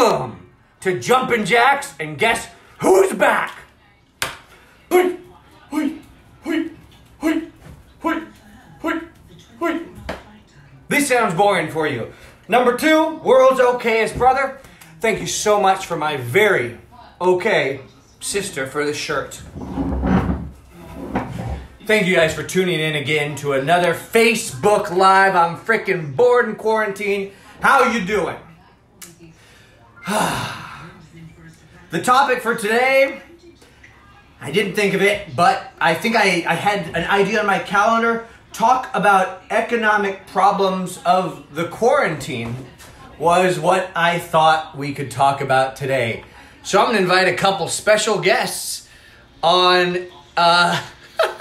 Welcome to Jumpin' Jacks, and guess who's back? This sounds boring for you. Number two, world's okayest brother. Thank you so much for my very okay sister for the shirt. Thank you guys for tuning in again to another Facebook Live. I'm freaking bored in quarantine. How you doing? the topic for today, I didn't think of it, but I think I, I had an idea on my calendar. Talk about economic problems of the quarantine was what I thought we could talk about today. So I'm going to invite a couple special guests on uh,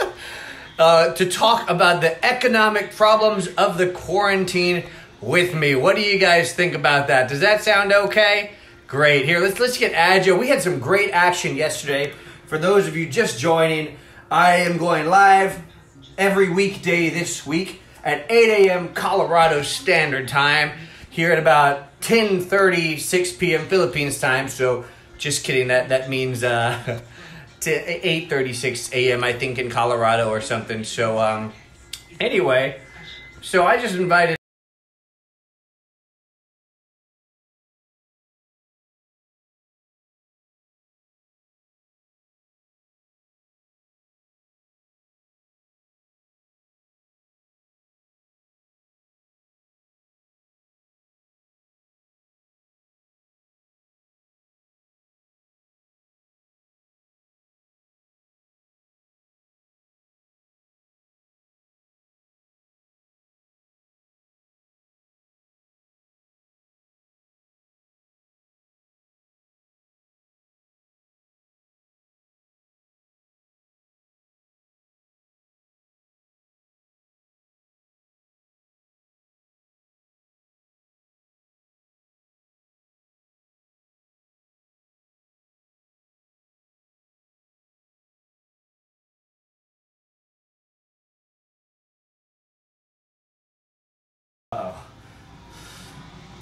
uh, to talk about the economic problems of the quarantine with me. What do you guys think about that? Does that sound okay? Great. Here, let's let's get agile. We had some great action yesterday. For those of you just joining, I am going live every weekday this week at 8 a.m. Colorado Standard Time. Here at about 10:30, 6 p.m. Philippines time. So, just kidding. That that means uh, to 8:36 a.m. I think in Colorado or something. So, um, anyway, so I just invited.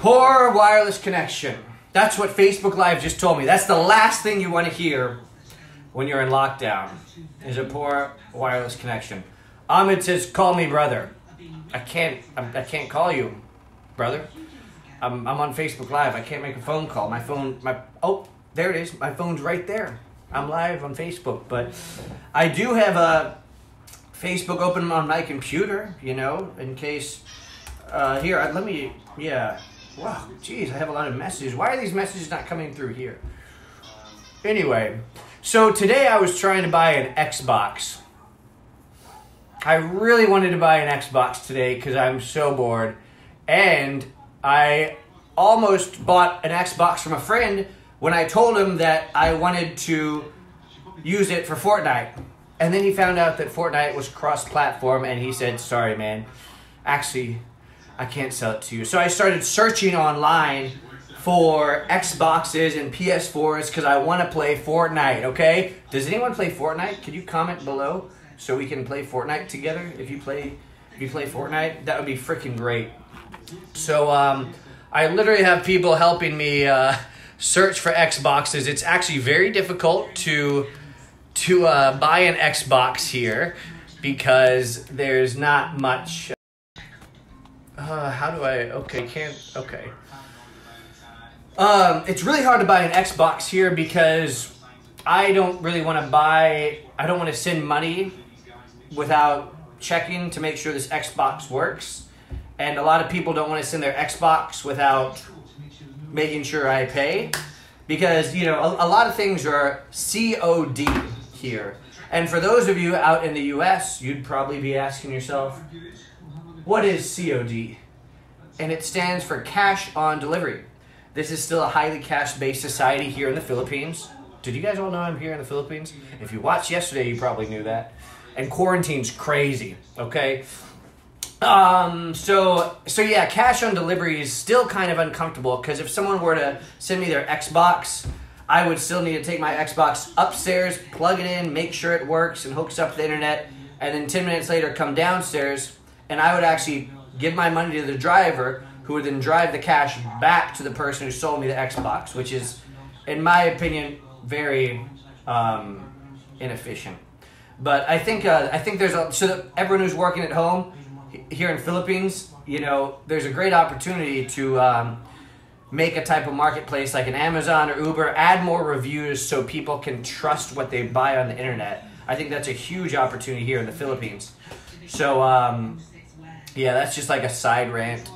Poor wireless connection. That's what Facebook Live just told me. That's the last thing you want to hear when you're in lockdown. Is a poor wireless connection. Ahmed says, "Call me brother." I can't. I can't call you, brother. I'm, I'm on Facebook Live. I can't make a phone call. My phone. My oh, there it is. My phone's right there. I'm live on Facebook, but I do have a Facebook open on my computer. You know, in case. Uh, here, let me. Yeah. Wow, geez, I have a lot of messages. Why are these messages not coming through here? Anyway, so today I was trying to buy an Xbox. I really wanted to buy an Xbox today because I'm so bored. And I almost bought an Xbox from a friend when I told him that I wanted to use it for Fortnite. And then he found out that Fortnite was cross platform and he said, sorry, man. Actually, I can't sell it to you. So I started searching online for Xboxes and PS4s because I want to play Fortnite, okay? Does anyone play Fortnite? Can you comment below so we can play Fortnite together? If you play if you play Fortnite, that would be freaking great. So um, I literally have people helping me uh, search for Xboxes. It's actually very difficult to to uh, buy an Xbox here because there's not much uh, how do I? Okay, can't. Okay. Um, it's really hard to buy an Xbox here because I don't really want to buy. I don't want to send money without checking to make sure this Xbox works, and a lot of people don't want to send their Xbox without making sure I pay because you know a, a lot of things are COD here. And for those of you out in the US, you'd probably be asking yourself, what is COD? And it stands for cash on delivery. This is still a highly cash based society here in the Philippines. Did you guys all know I'm here in the Philippines? If you watched yesterday, you probably knew that. And quarantine's crazy, okay? Um, so, so yeah, cash on delivery is still kind of uncomfortable because if someone were to send me their Xbox, I would still need to take my Xbox upstairs, plug it in, make sure it works and hooks up the internet, and then 10 minutes later come downstairs and I would actually give my money to the driver who would then drive the cash back to the person who sold me the Xbox, which is, in my opinion, very um, inefficient. But I think uh, I think there's a so that everyone who's working at home here in Philippines, you know, there's a great opportunity to um, make a type of marketplace like an Amazon or Uber, add more reviews so people can trust what they buy on the internet. I think that's a huge opportunity here in the Philippines. So, um, yeah, that's just like a side rant.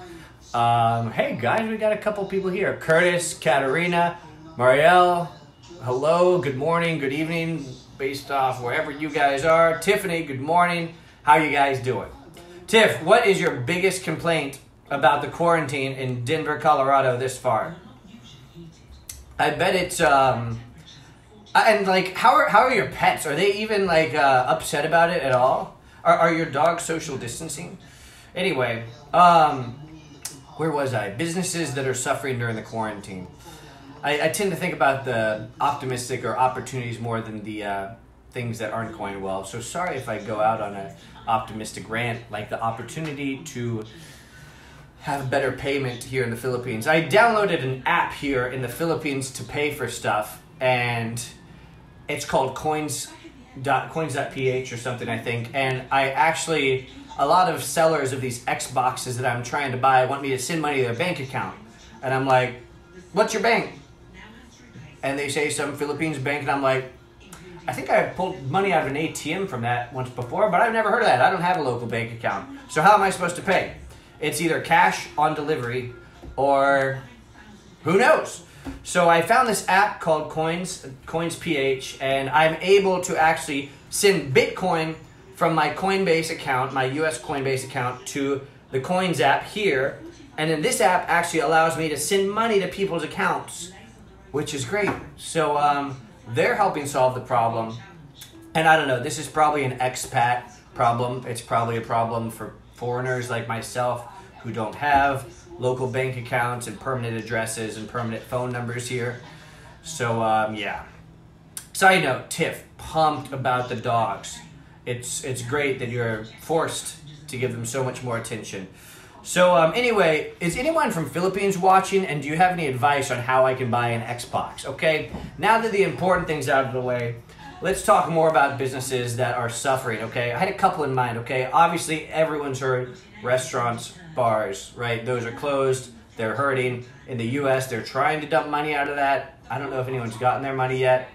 Um, hey guys, we got a couple people here. Curtis, Katarina, Marielle. Hello, good morning, good evening, based off wherever you guys are. Tiffany, good morning. How you guys doing? Tiff, what is your biggest complaint about the quarantine in Denver, Colorado this far? I bet it's um and like how are how are your pets? Are they even like uh, upset about it at all? Are are your dogs social distancing? Anyway, um where was I? Businesses that are suffering during the quarantine. I, I tend to think about the optimistic or opportunities more than the uh, things that aren't going well. So sorry if I go out on an optimistic rant, like the opportunity to have better payment here in the Philippines. I downloaded an app here in the Philippines to pay for stuff, and it's called Coins. Or something I think and I actually a lot of sellers of these Xboxes that I'm trying to buy want me to send money to their bank account. And I'm like what's your bank? And they say some Philippines bank and I'm like I think I pulled money out of an ATM from that once before but I've never heard of that. I don't have a local bank account. So how am I supposed to pay? It's either cash on delivery or who knows. So I found this app called Coins Coins PH, and I'm able to actually send Bitcoin from my Coinbase account, my US Coinbase account, to the Coins app here. And then this app actually allows me to send money to people's accounts, which is great. So um, they're helping solve the problem. And I don't know, this is probably an expat problem. It's probably a problem for foreigners like myself who don't have local bank accounts and permanent addresses and permanent phone numbers here. So um, yeah. Side note, Tiff, pumped about the dogs. It's it's great that you're forced to give them so much more attention. So um, anyway, is anyone from Philippines watching, and do you have any advice on how I can buy an Xbox? Okay, now that the important things out of the way, let's talk more about businesses that are suffering. Okay, I had a couple in mind. Okay, obviously everyone's heard restaurants, bars, right? Those are closed. They're hurting. In the U.S., they're trying to dump money out of that. I don't know if anyone's gotten their money yet.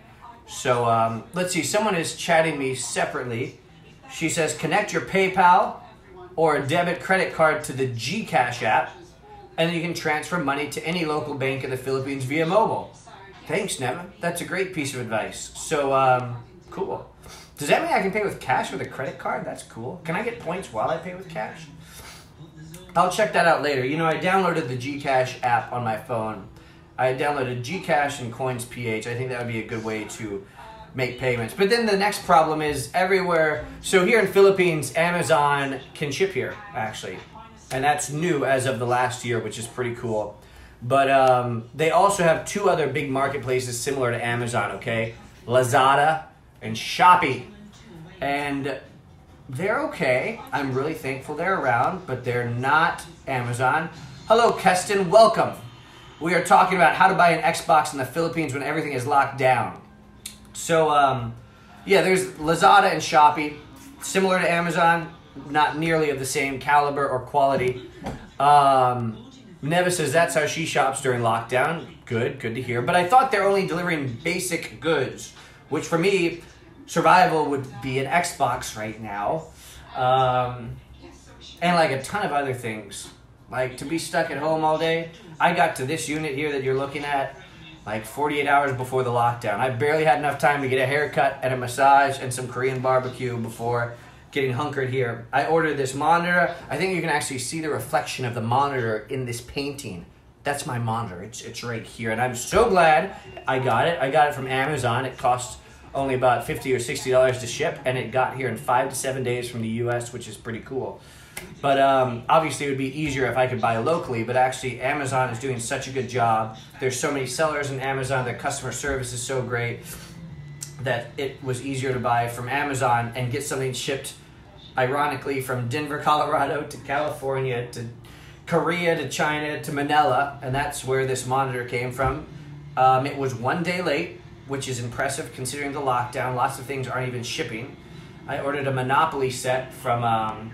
So um, let's see. Someone is chatting me separately. She says, connect your PayPal or a debit credit card to the GCash app, and then you can transfer money to any local bank in the Philippines via mobile. Thanks, Nevin. That's a great piece of advice. So, um, cool. Does that mean I can pay with cash with a credit card? That's cool. Can I get points while I pay with cash? I'll check that out later. You know, I downloaded the Gcash app on my phone. I downloaded Gcash and Coins PH. I think that would be a good way to make payments. But then the next problem is everywhere. So here in Philippines, Amazon can ship here actually, and that's new as of the last year, which is pretty cool. But um, they also have two other big marketplaces similar to Amazon. Okay, Lazada and Shopee, and they're okay. I'm really thankful they're around, but they're not Amazon. Hello, Keston. Welcome. We are talking about how to buy an Xbox in the Philippines when everything is locked down. So, um, yeah, there's Lazada and Shopee, similar to Amazon, not nearly of the same caliber or quality. Um, Neva says that's how she shops during lockdown. Good, good to hear. But I thought they're only delivering basic goods, which for me, survival would be an Xbox right now, um, and like a ton of other things. Like to be stuck at home all day. I got to this unit here that you're looking at like 48 hours before the lockdown. I barely had enough time to get a haircut and a massage and some Korean barbecue before getting hunkered here. I ordered this monitor. I think you can actually see the reflection of the monitor in this painting. That's my monitor. It's, it's right here. And I'm so glad I got it. I got it from Amazon. It costs only about 50 or 60 dollars to ship and it got here in five to seven days from the us which is pretty cool but um, obviously it would be easier if i could buy locally but actually amazon is doing such a good job there's so many sellers in amazon their customer service is so great that it was easier to buy from amazon and get something shipped ironically from denver colorado to california to Korea to China to Manila, and that's where this monitor came from. Um, it was one day late, which is impressive considering the lockdown. Lots of things aren't even shipping. I ordered a Monopoly set from um,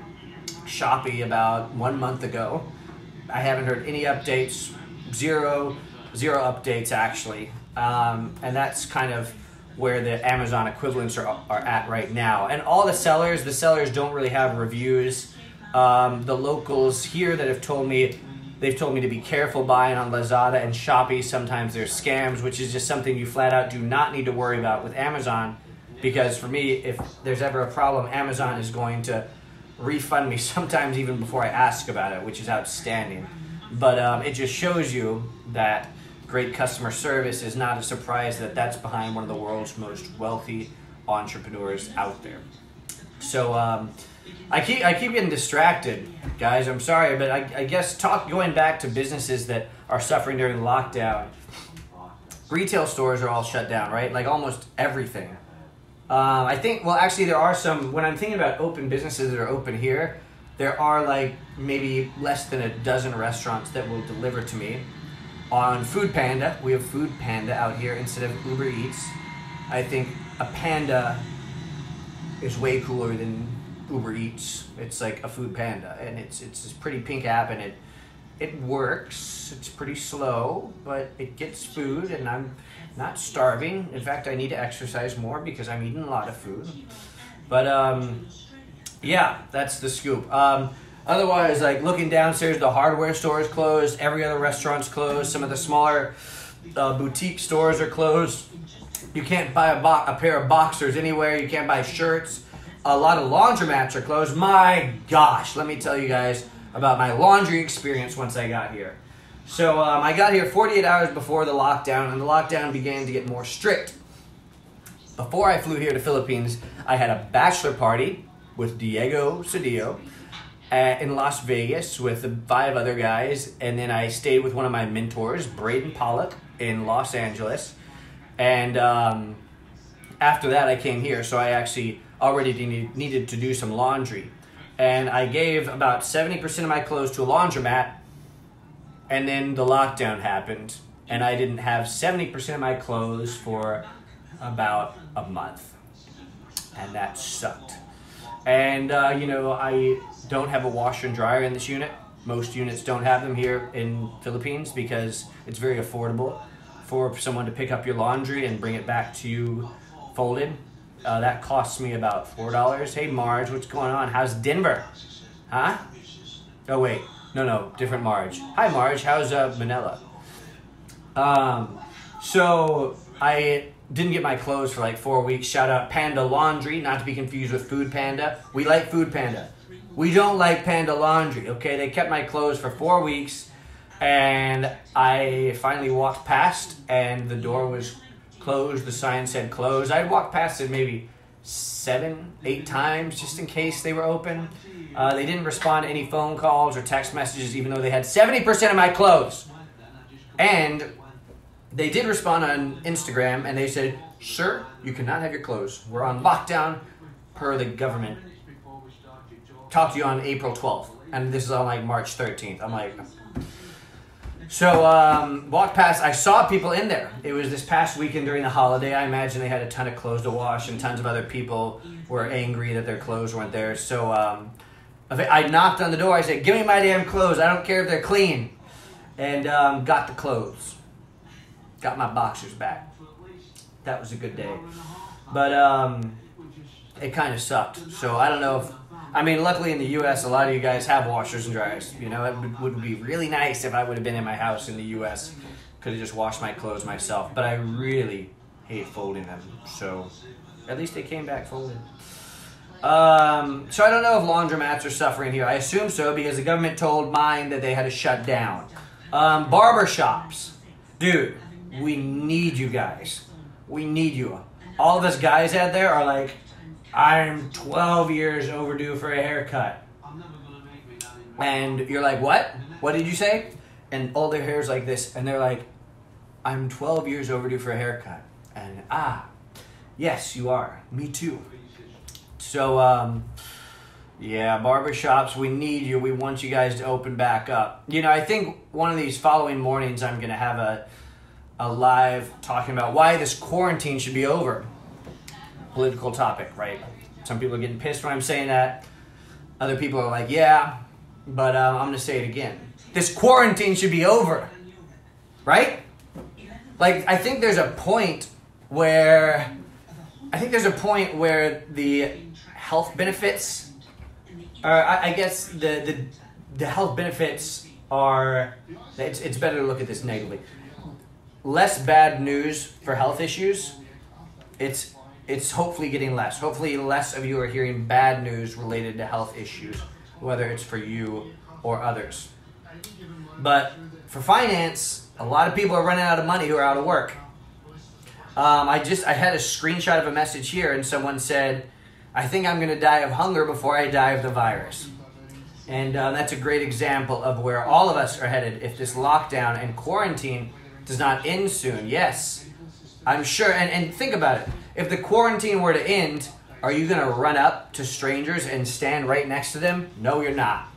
Shopee about one month ago. I haven't heard any updates, zero, zero updates actually, um, and that's kind of where the Amazon equivalents are, are at right now. And all the sellers, the sellers don't really have reviews. Um, the locals here that have told me, they've told me to be careful buying on Lazada and Shopee. Sometimes there's scams, which is just something you flat out do not need to worry about with Amazon. Because for me, if there's ever a problem, Amazon is going to refund me sometimes even before I ask about it, which is outstanding. But um, it just shows you that great customer service is not a surprise that that's behind one of the world's most wealthy entrepreneurs out there. So um, I keep I keep getting distracted, guys. I'm sorry, but I, I guess talk going back to businesses that are suffering during lockdown. Retail stores are all shut down, right? Like almost everything. Um, I think, well, actually, there are some. When I'm thinking about open businesses that are open here, there are like maybe less than a dozen restaurants that will deliver to me. On Food Panda, we have Food Panda out here instead of Uber Eats. I think a panda is way cooler than Uber Eats. It's like a Food Panda, and it's it's this pretty pink app, and it it works. It's pretty slow, but it gets food, and I'm not starving. In fact, I need to exercise more because I'm eating a lot of food. But um, yeah, that's the scoop. Um, otherwise, like looking downstairs, the hardware store is closed. Every other restaurant's closed. Some of the smaller uh, boutique stores are closed. You can't buy a, bo- a pair of boxers anywhere. You can't buy shirts. A lot of laundromats are closed. My gosh, let me tell you guys about my laundry experience once I got here. So um, I got here 48 hours before the lockdown, and the lockdown began to get more strict. Before I flew here to Philippines, I had a bachelor party with Diego Cedillo at, in Las Vegas with five other guys, and then I stayed with one of my mentors, Braden Pollock, in Los Angeles. And um, after that, I came here, so I actually already needed, needed to do some laundry. And I gave about 70% of my clothes to a laundromat and then the lockdown happened, and I didn't have 70% of my clothes for about a month. And that sucked. And, uh, you know, I don't have a washer and dryer in this unit. Most units don't have them here in Philippines because it's very affordable for someone to pick up your laundry and bring it back to you folded. Uh, that costs me about $4. Hey, Marge, what's going on? How's Denver? Huh? Oh, wait. No, no, different Marge. Hi, Marge. How's uh, Manila? Um, so I didn't get my clothes for like four weeks. Shout out Panda Laundry, not to be confused with Food Panda. We like Food Panda. We don't like Panda Laundry. Okay, they kept my clothes for four weeks, and I finally walked past, and the door was closed. The sign said closed. I walked past it maybe seven, eight times just in case they were open. Uh, they didn't respond to any phone calls or text messages, even though they had 70% of my clothes. And they did respond on Instagram and they said, Sir, you cannot have your clothes. We're on lockdown per the government. Talk to you on April 12th. And this is on like March 13th. I'm like, so um, walked past. I saw people in there. It was this past weekend during the holiday. I imagine they had a ton of clothes to wash, and tons of other people were angry that their clothes weren't there. So um, I knocked on the door. I said, "Give me my damn clothes. I don't care if they're clean," and um, got the clothes. Got my boxers back. That was a good day, but um, it kind of sucked. So I don't know if I mean, luckily in the U.S., a lot of you guys have washers and dryers. You know, it would, would be really nice if I would have been in my house in the U.S. Could have just washed my clothes myself. But I really hate folding them. So at least they came back folded. Um, so I don't know if laundromats are suffering here. I assume so because the government told mine that they had to shut down. Um, barber shops. Dude, we need you guys. We need you. All of us guys out there are like, I'm 12 years overdue for a haircut. And you're like, what? What did you say? And all their hair's like this, and they're like, I'm 12 years overdue for a haircut. And ah, yes, you are. Me too. So, um, Yeah, barbershops, we need you. We want you guys to open back up. You know, I think one of these following mornings I'm going to have a a live talking about why this quarantine should be over. Political topic, right? Some people are getting pissed when I'm saying that. Other people are like, yeah, but um, I'm going to say it again. This quarantine should be over, right? Like, I think there's a point where, I think there's a point where the health benefits, or I, I guess the, the the health benefits are. It's, it's better to look at this negatively less bad news for health issues. It's it's hopefully getting less. Hopefully, less of you are hearing bad news related to health issues, whether it's for you or others. But for finance, a lot of people are running out of money who are out of work. Um, I just I had a screenshot of a message here, and someone said, "I think I'm going to die of hunger before I die of the virus." And uh, that's a great example of where all of us are headed if this lockdown and quarantine does not end soon. Yes, I'm sure. And, and think about it. If the quarantine were to end, are you going to run up to strangers and stand right next to them? No, you're not.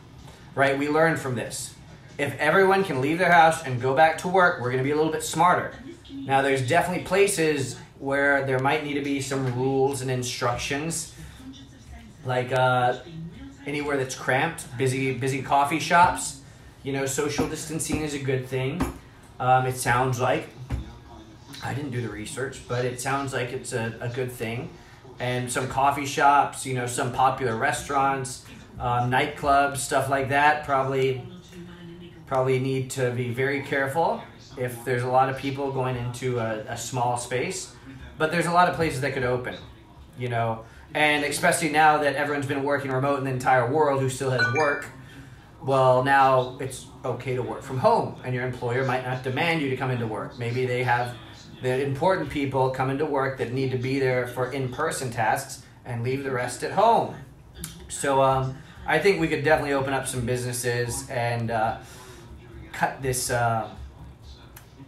Right? We learned from this. If everyone can leave their house and go back to work, we're going to be a little bit smarter. Now, there's definitely places where there might need to be some rules and instructions, like uh, anywhere that's cramped, busy, busy coffee shops. You know, social distancing is a good thing. Um, it sounds like, I didn't do the research, but it sounds like it's a, a good thing. And some coffee shops, you know, some popular restaurants, um, nightclubs, stuff like that, probably probably need to be very careful if there's a lot of people going into a, a small space. But there's a lot of places that could open, you know, and especially now that everyone's been working remote in the entire world who still has work well, now it's okay to work from home, and your employer might not demand you to come into work. Maybe they have the important people come into work that need to be there for in person tasks and leave the rest at home. So um, I think we could definitely open up some businesses and uh, cut this uh,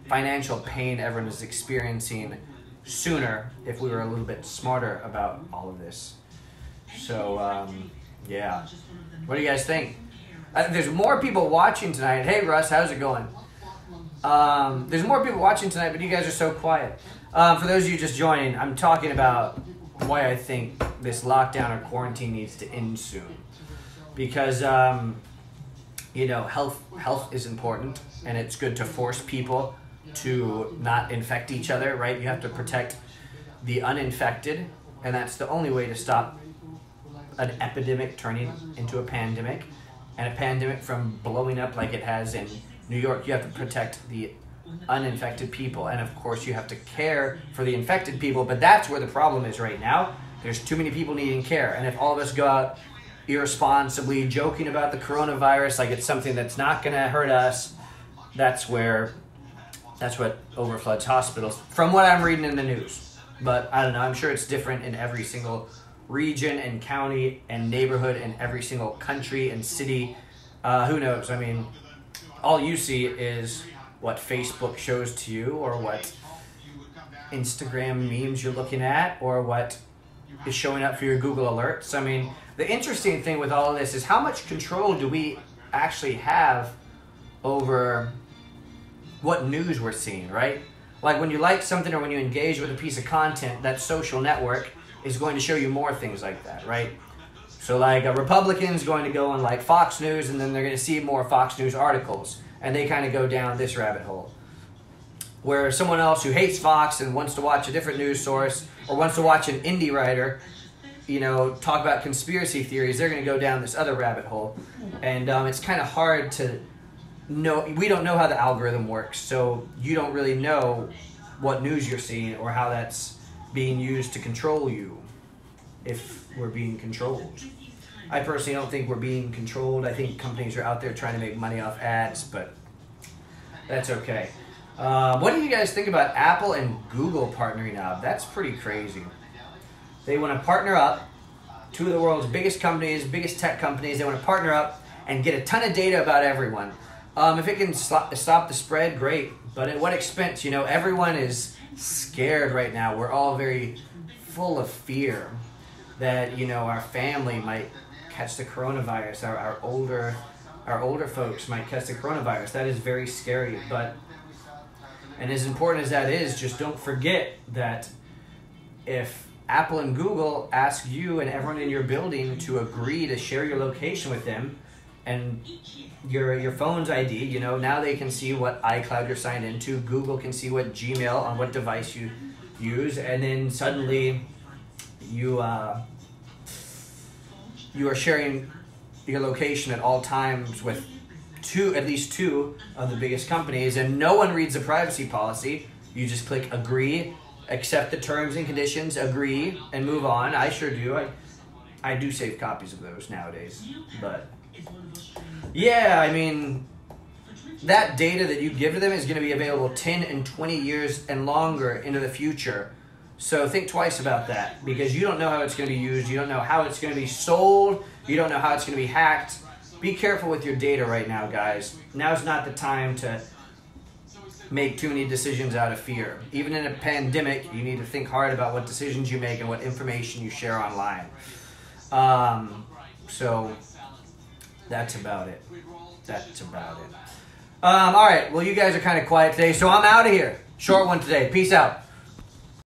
financial pain everyone is experiencing sooner if we were a little bit smarter about all of this. So, um, yeah. What do you guys think? Uh, there's more people watching tonight. Hey, Russ, how's it going? Um, there's more people watching tonight, but you guys are so quiet. Um, for those of you just joining, I'm talking about why I think this lockdown or quarantine needs to end soon. Because, um, you know, health health is important, and it's good to force people to not infect each other, right? You have to protect the uninfected, and that's the only way to stop an epidemic turning into a pandemic and a pandemic from blowing up like it has in New York, you have to protect the uninfected people. And of course, you have to care for the infected people. But that's where the problem is right now. There's too many people needing care. And if all of us go out irresponsibly joking about the coronavirus like it's something that's not going to hurt us, that's where that's what overfloods hospitals from what I'm reading in the news. But I don't know, I'm sure it's different in every single region and county and neighborhood in every single country and city. Uh, who knows? I mean, all you see is what Facebook shows to you or what Instagram memes you're looking at or what is showing up for your Google alerts. I mean, the interesting thing with all of this is how much control do we actually have over what news we're seeing, right? Like when you like something or when you engage with a piece of content, that social network is going to show you more things like that, right? So like a Republican's going to go on like Fox News and then they're going to see more Fox News articles and they kind of go down this rabbit hole. Where someone else who hates Fox and wants to watch a different news source or wants to watch an indie writer, you know, talk about conspiracy theories, they're going to go down this other rabbit hole. And um, it's kind of hard to know, we don't know how the algorithm works, so you don't really know what news you're seeing or how that's being used to control you if we're being controlled. I personally don't think we're being controlled. I think companies are out there trying to make money off ads, but that's okay. Uh, what do you guys think about Apple and Google partnering up? That's pretty crazy. They want to partner up, two of the world's biggest companies, biggest tech companies, they want to partner up and get a ton of data about everyone. Um, if it can stop the spread, great. But at what expense? You know, everyone is scared right now. We're all very full of fear that, you know, our family might catch the coronavirus. Our, our older our older folks might catch the coronavirus. That is very scary. But and as important as that is, just don't forget that if Apple and Google ask you and everyone in your building to agree to share your location with them and your your phone's ID, you know, now they can see what iCloud you're signed into. Google can see what Gmail on what device you use, and then suddenly you uh, you are sharing your location at all times with two, at least two of the biggest companies, and no one reads the privacy policy. You just click agree, accept the terms and conditions, agree, and move on. I sure do. I, I do save copies of those nowadays, but yeah, I mean, that data that you give to them is going to be available 10 and 20 years and longer into the future. So think twice about that because you don't know how it's going to be used. You don't know how it's going to be sold. You don't know how it's going to be hacked. Be careful with your data right now, guys. Now's not the time to make too many decisions out of fear. Even in a pandemic, you need to think hard about what decisions you make and what information you share online. Um, so that's about it. That's about it. Um, all right. Well, you guys are kind of quiet today, so I'm out of here. Short one today. Peace out.